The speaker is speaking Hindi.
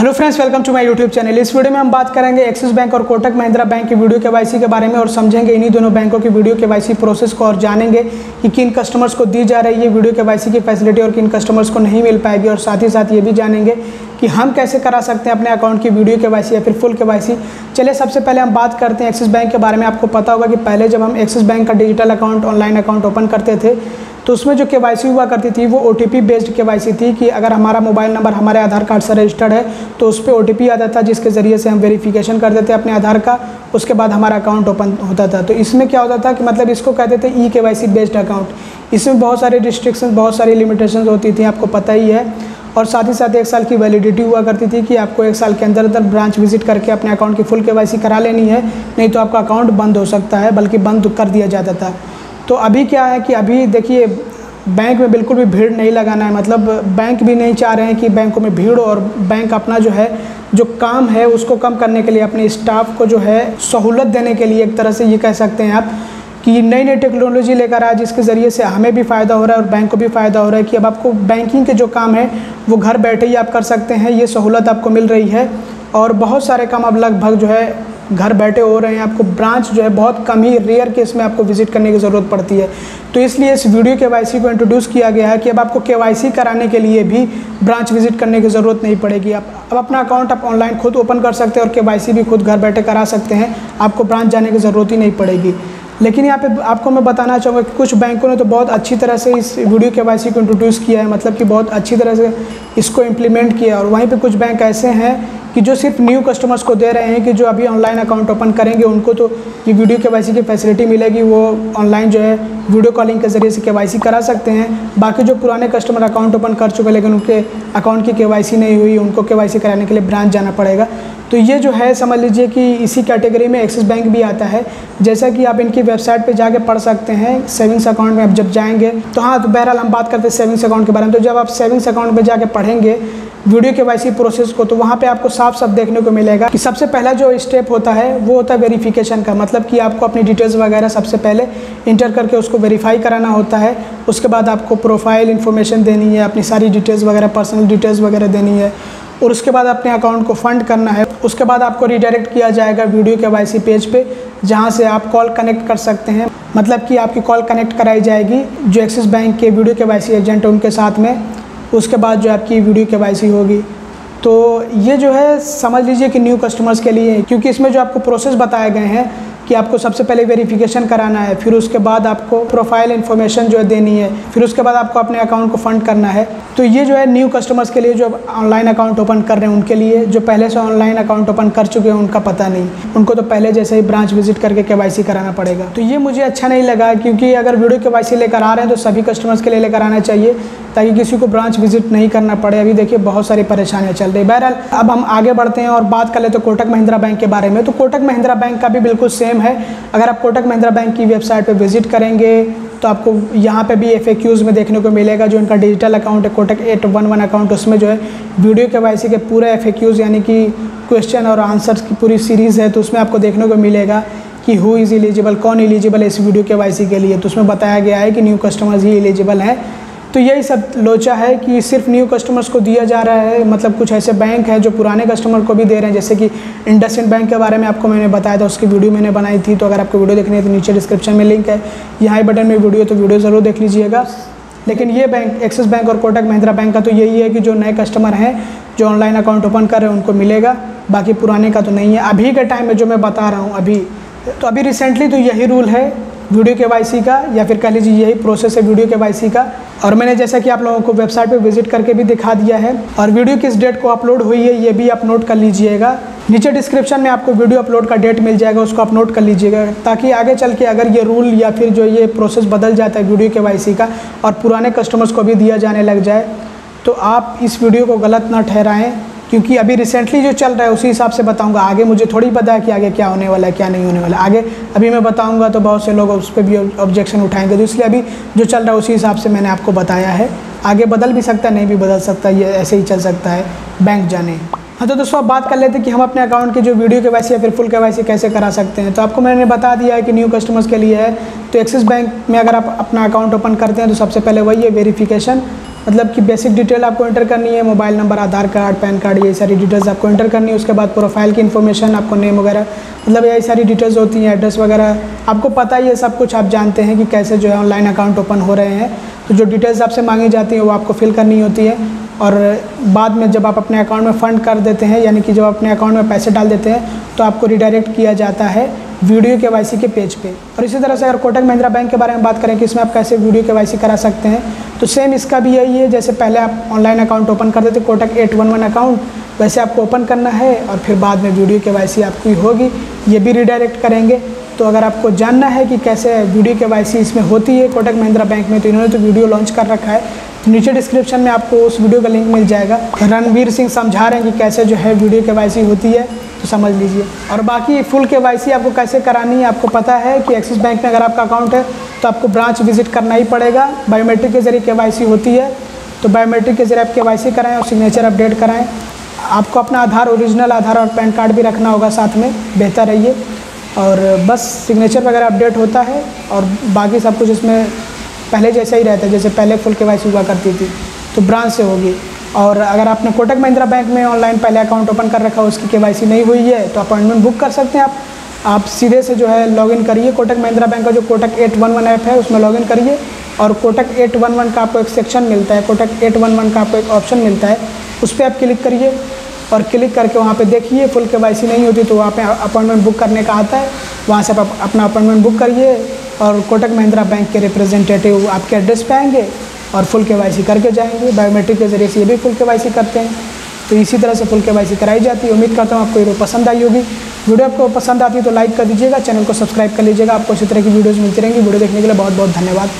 Hello friends welcome to my YouTube channel इस वीडियो में हम बात करेंगे एक्सिस बैंक और कोटक महिंद्रा बैंक की वीडियो के केवाईसी के बारे में और समझेंगे इन्हीं दोनों बैंकों की वीडियो के केवाईसी प्रोसेस को और जानेंगे कि किन कस्टमर्स को दी जा रही है वीडियो के केवाईसी की फैसिलिटी और किन कस्टमर्स को नहीं मिल पाएगी और साथ ही साथ ये भी जानेंगे कि हम कैसे करा सकते हैं अपने अकाउंट की वीडियो के वाई या फिर फुल के वाई चलिए, सबसे पहले हम बात करते हैं एक्सिस बैंक के बारे में। आपको पता होगा कि पहले जब हम एक्सिस बैंक का digital account online account open करते थे तो उसमें जो के हुआ करती थी, वो ओटीपी बेस्ड के थी कि अगर हमारा मोबाइल नंबर हमारे आधार कार्ड से रजिस्टर्ड है तो उस पर ओ आता था, जिसके ज़रिए से हम वेरिफिकेशन कर देते अपने आधार का। उसके बाद हमारा अकाउंट ओपन होता था। तो इसमें क्या होता था कि मतलब इसको कहते थे ई के बेस्ड अकाउंट इसमें बहुत सारी रिस्ट्रिक्शन बहुत सारी लिमिटेशन होती थी, आपको पता ही है। और साथ ही साथ एक साल की वैलिडिटी हुआ करती थी कि आपको एक साल के अंदर अंदर ब्रांच विज़िट करके अपने अकाउंट की फुल के करा लेनी है, नहीं तो आपका अकाउंट बंद हो सकता है, बल्कि बंद कर दिया जाता था। तो अभी क्या है कि अभी देखिए बैंक में बिल्कुल भी भीड़ नहीं लगाना है। मतलब बैंक भी नहीं चाह रहे हैं कि बैंकों में भीड़ हो और बैंक अपना जो है, जो काम है उसको कम करने के लिए, अपने स्टाफ को जो है सहूलत देने के लिए एक तरह से ये कह सकते हैं आप। कि नई नई टेक्नोलॉजी लेकर आया, जिसके ज़रिए से हमें भी फ़ायदा हो रहा है और बैंक को भी फ़ायदा हो रहा है कि अब आपको बैंकिंग के जो काम है, वो घर बैठे ही आप कर सकते हैं। ये सहूलत आपको मिल रही है और बहुत सारे काम अब लगभग जो है घर बैठे हो रहे हैं। आपको ब्रांच जो है बहुत कम ही रेयर केस में आपको विज़िट करने की ज़रूरत पड़ती है। तो इसलिए इस वीडियो के को इंट्रोड्यूस किया गया है कि अब आपको के कराने के लिए भी ब्रांच विज़िट करने की ज़रूरत नहीं पड़ेगी। आप, अब अपना अकाउंट आप ऑनलाइन खुद ओपन कर सकते हैं और के भी खुद घर बैठे करा सकते हैं। आपको ब्रांच जाने की ज़रूरत ही नहीं पड़ेगी। लेकिन यहाँ पे आपको मैं बताना चाहूँगा कि कुछ बैंकों ने तो बहुत अच्छी तरह से इस वीडियो के वाई को इंट्रोड्यूस किया है मतलब कि बहुत अच्छी तरह से इसको इम्प्लीमेंट किया और वहीं पर कुछ बैंक ऐसे हैं कि जो सिर्फ़ न्यू कस्टमर्स को दे रहे हैं कि जो अभी ऑनलाइन अकाउंट ओपन करेंगे, उनको तो ये वीडियो के की फैसिलिटी मिलेगी, वो ऑनलाइन जो है वीडियो कॉलिंग के ज़रिए से के करा सकते हैं। बाकी जो पुराने कस्टमर अकाउंट ओपन कर चुके लेकिन उनके अकाउंट की के नहीं हुई, उनको के कराने के लिए ब्रांच जाना पड़ेगा। तो ये जो है, समझ लीजिए कि इसी कैटेगरी में एक्सिस बैंक भी आता है। जैसा कि आप इनकी वेबसाइट पे जाके पढ़ सकते हैं, सेविंग्स अकाउंट में आप जब जाएँगे तो हाँ तो बहरहाल हम बात करते हैं सेविंग्स अकाउंट के बारे में। तो जब आप सेविंग्स अकाउंट में जाके पढ़ेंगे, वीडियो के वाई प्रोसेस को तो वहाँ पे आपको साफ़ साफ़ देखने को मिलेगा कि सबसे पहला जो स्टेप होता है, वो होता है वेरिफिकेशन का। मतलब कि आपको अपनी डिटेल्स वगैरह सबसे पहले इंटर करके उसको वेरीफाई कराना होता है। उसके बाद आपको प्रोफ़ाइल, इन्फॉर्मेशन देनी है, अपनी सारी डिटेल्स वगैरह, पर्सनल डिटेल्स वगैरह देनी है। और उसके बाद अपने अकाउंट को फंड करना है। उसके बाद आपको रिडायरेक्ट किया जाएगा वीडियो के वाई पेज पे, जहाँ से आप कॉल कनेक्ट कर सकते हैं। मतलब कि आपकी कॉल कनेक्ट कराई जाएगी जो एक्सिस बैंक के वीडियो के वाई एजेंट है उनके साथ में। उसके बाद जो आपकी वीडियो के होगी। तो ये जो है, समझ लीजिए कि न्यू कस्टमर्स के लिए, क्योंकि इसमें जो आपको प्रोसेस बताए गए हैं कि आपको सबसे पहले वेरिफिकेशन कराना है, फिर उसके बाद आपको प्रोफ़ाइल इन्फॉर्मेशन जो है देनी है, फिर उसके बाद आपको अपने अकाउंट को फंड करना है। तो ये जो है न्यू कस्टमर्स के लिए जो ऑनलाइन अकाउंट ओपन कर रहे हैं, उनके लिए जो पहले से ऑनलाइन अकाउंट ओपन कर चुके हैं, उनका पता नहीं। उनको तो पहले जैसे ही ब्रांच विज़िट करके के कराना पड़ेगा। तो ये मुझे अच्छा नहीं लगा, क्योंकि अगर वीडियो के लेकर आ रहे हैं तो सभी कस्टमर्स के लिए लेकर आना चाहिए, ताकि किसी को ब्रांच विज़िट नहीं करना पड़े। अभी देखिए, बहुत सारी परेशानियाँ चल रही बहरहाल, अब हम आगे बढ़ते हैं और बात कर ले तो कोटक महिंद्रा बैंक के बारे में। तो कोटक महिंद्रा बैंक का भी बिल्कुल सेम है। अगर आप कोटक महिंद्रा बैंक की वेबसाइट पर विज़िट करेंगे तो आपको यहाँ पे भी एफ़ में देखने को मिलेगा, जो इनका डिजिटल अकाउंट है, Kotak eight one one account उसमें जो है वीडियो के वाई के पूरे एफ़ यानी कि क्वेश्चन और आंसर्स की पूरी सीरीज़ है तो उसमें आपको देखने को मिलेगा कि हु इज़ एलिजिबल कौन एलिजिबल है इस वीडियो के वाई के लिए। तो उसमें बताया गया है कि न्यू कस्टमर्स ही एलिजिबल हैं। तो यही सब लोचा है कि सिर्फ़ न्यू कस्टमर्स को दिया जा रहा है मतलब कुछ ऐसे बैंक हैं जो पुराने कस्टमर को भी दे रहे हैं, जैसे कि इंडसइंड बैंक के बारे में आपको मैंने बताया था, उसकी वीडियो मैंने बनाई थी तो अगर आपको वीडियो देखनी है तो नीचे डिस्क्रिप्शन में लिंक है। यहाँ बटन में वीडियो तो वीडियो ज़रूर देख लीजिएगा। लेकिन ये बैंक एक्सिस बैंक और कोटक महिंद्रा बैंक का तो यही है कि जो नए कस्टमर हैं, जो ऑनलाइन अकाउंट ओपन कर रहे हैं, उनको मिलेगा। बाकी पुराने का तो नहीं है। अभी के टाइम में जो मैं बता रहा हूँ, अभी तो अभी रिसेंटली तो यही रूल है वीडियो के का, या फिर कह लीजिए यही प्रोसेस है वीडियो के का। और मैंने जैसा कि आप लोगों को वेबसाइट पे विज़िट करके भी दिखा दिया है। और वीडियो किस डेट को अपलोड हुई है, ये भी आप नोट कर लीजिएगा। नीचे डिस्क्रिप्शन में आपको वीडियो अपलोड का डेट मिल जाएगा, उसको आप नोट कर लीजिएगा। ताकि आगे चल के अगर ये रूल या फिर जो ये प्रोसेस बदल जाता है वीडियो के का, और पुराने कस्टमर्स को भी दिया जाने लग जाए तो आप इस वीडियो को गलत ना ठहराएँ। क्योंकि अभी रिसेंटली जो चल रहा है, उसी हिसाब से बताऊँगा। आगे मुझे थोड़ी पता है कि आगे क्या होने वाला है, क्या नहीं होने वाला आगे अभी मैं बताऊँगा तो बहुत से लोग उस पर भी ऑब्जेक्शन उठाएँगे। तो इसलिए अभी जो चल रहा है, उसी हिसाब से मैंने आपको बताया है। आगे बदल भी सकता है, नहीं भी बदल सकता, ये ऐसे ही चल सकता है बैंक जाने। हाँ तो दोस्तों अब बात कर लेते हैं कि हम अपने अकाउंट के जो वीडियो के वैसे या फिर फुल के वैसे कैसे करा सकते हैं। तो आपको मैंने बता दिया है कि न्यू कस्टमर्स के लिए है। तो एक्सिस बैंक में अगर आप अपना अकाउंट ओपन करते हैं तो सबसे पहले वही है वेरिफिकेशन मतलब कि बेसिक डिटेल आपको एंटर करनी है mobile number Aadhaar card PAN card ये सारी डिटेल्स आपको एंटर करनी है। उसके बाद प्रोफ़ाइल की इन्फॉर्मेशन आपको नेम वगैरह मतलब यही सारी डिटेल्स होती हैं एड्रेस वगैरह। आपको पता ही है सब कुछ आप जानते हैं कि कैसे जो है ऑनलाइन अकाउंट ओपन हो रहे हैं। तो जो डिटेल्स आपसे मांगी जाती हैं, वो आपको फिल करनी होती है। और बाद में जब आप अपने अकाउंट में फ़ंड कर देते हैं, यानी कि जब अपने अकाउंट में पैसे डाल देते हैं तो आपको रिडायरेक्ट किया जाता है वीडियो के के पेज पे। और इसी तरह से अगर कोटक महिंद्रा बैंक के बारे में बात करें कि इसमें आप कैसे वीडियो के करा सकते हैं तो सेम इसका भी यही है, जैसे पहले आप ऑनलाइन अकाउंट ओपन कर देते, Kotak eight one one account वैसे आपको ओपन करना है और फिर बाद में वीडियो के आपकी होगी, ये भी रिडायरेक्ट करेंगे। तो अगर आपको जानना है कि कैसे वीडियो के इसमें होती है कोटक महिंद्रा बैंक में तो इन्होंने तो वीडियो लॉन्च कर रखा है। नीचे डिस्क्रिप्शन में आपको उस वीडियो का लिंक मिल जाएगा। रणवीर सिंह समझा रहे हैं कि कैसे जो है वीडियो के होती है तो समझ लीजिए। और बाकी फुल के आपको कैसे करानी है, आपको पता है कि एक्सिस बैंक में अगर आपका अकाउंट है तो आपको ब्रांच विज़िट करना ही पड़ेगा। बायोमेट्रिक के ज़रिए के होती है तो बायोमेट्रिक के ज़रिए आप के कराएँ और सिग्नेचर अपडेट कराएँ। आपको अपना आधार ओरिजिनल आधार और पैन कार्ड भी रखना होगा साथ में, बेहतर रहिए। और बस सिग्नेचर वगैरह अपडेट होता है और बाकी सब कुछ इसमें पहले जैसा ही रहता है जैसे पहले फुल के वाई हुआ करती थी तो ब्रांच से होगी। और अगर आपने कोटक महिंद्रा बैंक में ऑनलाइन पहले अकाउंट ओपन कर रखा है उसकी के नहीं हुई है तो अपॉइंटमेंट बुक कर सकते हैं आप। आप सीधे से जो है लॉगिन करिए, कोटक महिंद्रा बैंक का जो Kotak eight one one app है, उसमें लॉगिन करिए। और कोटक एट वन वन का आपको एक सेक्शन मिलता है, कोटक एट वन वन का आपको एक ऑप्शन मिलता है, उस पर आप क्लिक करिए। और क्लिक करके वहाँ पे देखिए, फुल के नहीं होती तो वहाँ पे अपॉइंटमेंट बुक करने का आता है। वहाँ से आप अपना अपॉइंटमेंट बुक करिए। और कोटक महिंद्रा बैंक के रिप्रेजेंटेटिव आपके एड्रेस पे आएँगे और फुल के करके जाएँगे। बायोमेट्रिक के ज़रिए से ये भी फुल के करते हैं। तो इसी तरह से फुल के कराई जाती है। उम्मीद करता हूँ आपको वीडियो पसंद आई होगी। वीडियो आपको पसंद आती है तो लाइक कर दीजिएगा चैनल को सब्सक्राइब कर लीजिएगा। आपको इसी तरह की वीडियोज़ मिलती रहेंगी। वीडियो देखने के लिए बहुत बहुत धन्यवाद।